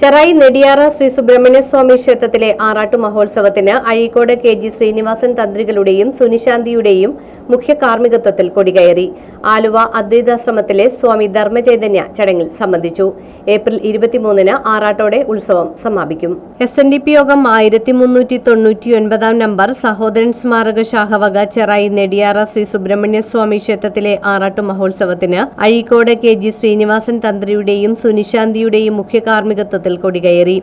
ചെറായി നെടിയാറ ശ്രീ സുബ്രഹ്മണ്യ സ്വാമി ക്ഷേത്രത്തിലെ ആറാട്ടു മഹോത്സവത്തിന് അഴീക്കോട് കെ ജി ശ്രീനിവാസൻ തന്ത്രികളുടെയും സുനിശാന്തിയുടെയും മുഖ്യ കാർമ്മികത്വത്തിൽ കൊടികയറി. ആലുവ അദ്വൈതാശ്രമത്തിലെ സ്വാമി ധർമ്മചൈതന്യ ചടങ്ങിൽ സംബന്ധിച്ചു. ഏപ്രിൽ ഇരുപത്തിമൂന്നിന് ആറാട്ടോടെ ഉത്സവം സമാപിക്കും. എസ് എൻ ഡി പി യോഗം ആയിരത്തി മുന്നൂറ്റി തൊണ്ണൂറ്റി ഒൻപതാം നമ്പർ സഹോദരൻ സ്മാരക ശാഖവക ചെറായി നെടിയാറ ശ്രീ സുബ്രഹ്മണ്യ സ്വാമി ക്ഷേത്രത്തിലെ ആറാട്ടു മഹോത്സവത്തിന് അഴീക്കോട് കെ ജി ശ്രീനിവാസൻ തന്ത്രിയുടെയും സുനിശാന്തിയുടെയും മുഖ്യ കാർമ്മികത്വത്തിൽ കൊടികയറി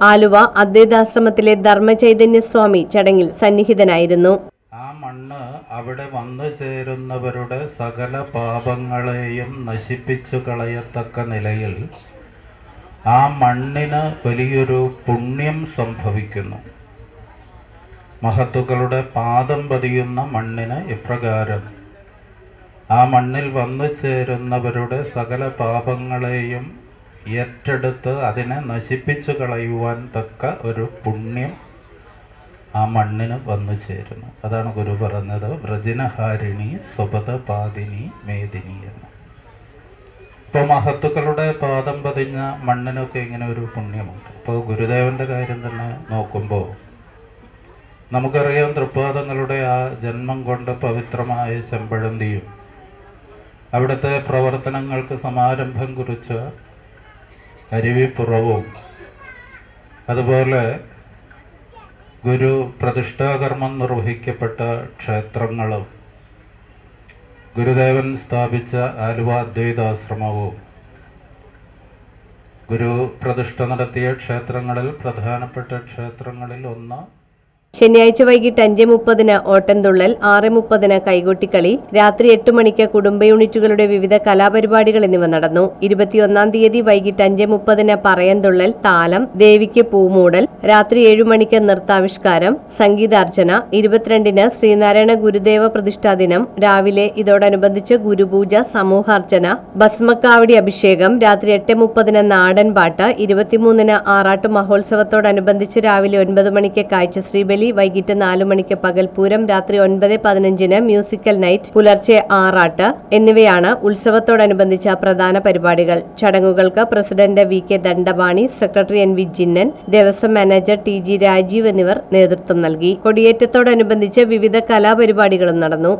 ആലുവ അദ്വൈതാശ്രമത്തിലെ ധർമ്മചൈതന്യ സ്വാമി ചടങ്ങിൽ സന്നിഹിതനായിരുന്നു. ആ മണ്ണ് അവിടെ വന്നു ചേരുന്നവരുടെ സകല പാപങ്ങളെയും നശിപ്പിച്ചു കളയത്തക്ക നിലയിൽ ആ മണ്ണിന് വലിയൊരു പുണ്യം സംഭവിക്കുന്നു. മഹത്തുക്കളുടെ പാദം പതിയുന്ന മണ്ണിന് ഇപ്രകാരം ആ മണ്ണിൽ വന്നു ചേരുന്നവരുടെ സകല പാപങ്ങളെയും ഏറ്റെടുത്ത് അതിനെ നശിപ്പിച്ചു കളയുവാൻ തക്ക ഒരു പുണ്യം ആ മണ്ണിന് വന്നു ചേരുന്നു. അതാണ് ഗുരു പറഞ്ഞത് വ്രജനഹാരിണി സ്വപതപാതിനി മേദിനി എന്ന്. ഇപ്പോൾ മഹത്തുക്കളുടെ പാദം പതിഞ്ഞ മണ്ണിനൊക്കെ ഇങ്ങനെ ഒരു പുണ്യമുണ്ട്. ഇപ്പോൾ ഗുരുദേവന്റെ കാര്യം തന്നെ നോക്കുമ്പോൾ നമുക്കറിയാം തൃപ്പാദങ്ങളുടെ ആ ജന്മം കൊണ്ട് പവിത്രമായ ചെമ്പഴന്തിയും അവിടുത്തെ പ്രവർത്തനങ്ങൾക്ക് സമാരംഭം കുറിച്ച അരുവിപ്പുറവും. അതുപോലെ ഗുരു പ്രതിഷ്ഠാകർമ്മം നിർവഹിക്കപ്പെട്ട ക്ഷേത്രങ്ങളും ഗുരുദേവൻ സ്ഥാപിച്ച ആലുവാദ്വൈതാശ്രമവും ഗുരു പ്രതിഷ്ഠ നടത്തിയ ക്ഷേത്രങ്ങളിൽ പ്രധാനപ്പെട്ട ക്ഷേത്രങ്ങളിൽ ഒന്ന് ശനിയാഴ്ച വൈകിട്ട് അഞ്ച് മുപ്പതിന് ഓട്ടംതുള്ളൽ ആറ് മുപ്പതിന് കൈകൊട്ടിക്കളി രാത്രി എട്ട് മണിക്ക് കുടുംബ യൂണിറ്റുകളുടെ വിവിധ കലാപരിപാടികൾ എന്നിവ നടന്നു. ഇരുപത്തിയൊന്നാം തീയതി വൈകിട്ട് അഞ്ച് മുപ്പതിന് പറയന്തുള്ളൽ താലം ദേവിക്ക് പൂമൂടൽ രാത്രി ഏഴു മണിക്ക് നൃത്താവിഷ്കാരം സംഗീതാർച്ചന ഇരുപത്തിരണ്ടിന് ശ്രീനാരായണ ഗുരുദേവ പ്രതിഷ്ഠാ ദിനം രാവിലെ ഇതോടനുബന്ധിച്ച് ഗുരുപൂജ സമൂഹാർച്ചന ഭസ്മക്കാവടി അഭിഷേകം രാത്രി എട്ട് മുപ്പതിന് നാടൻ പാട്ട് ഇരുപത്തിമൂന്നിന് ആറാട്ട് മഹോത്സവത്തോടനുബന്ധിച്ച് രാവിലെ ഒൻപത് മണിക്ക് കാഴ്ചശ്രീ വൈകിട്ട് നാലു മണിക്ക് പകൽപൂരം രാത്രി ഒൻപത് പതിനഞ്ചിന് മ്യൂസിക്കൽ നൈറ്റ് പുലർച്ചെ ആറാട്ട് എന്നിവയാണ് ഉത്സവത്തോടനുബന്ധിച്ച പ്രധാന പരിപാടികൾ. ചടങ്ങുകൾക്ക് president V K Dandapani secretary N V Jinnan Devaswom manager T G Rajeev എന്നിവർ നേതൃത്വം നൽകി. കൊടിയേറ്റത്തോടനുബന്ധിച്ച് വിവിധ കലാപരിപാടികളും നടന്നു.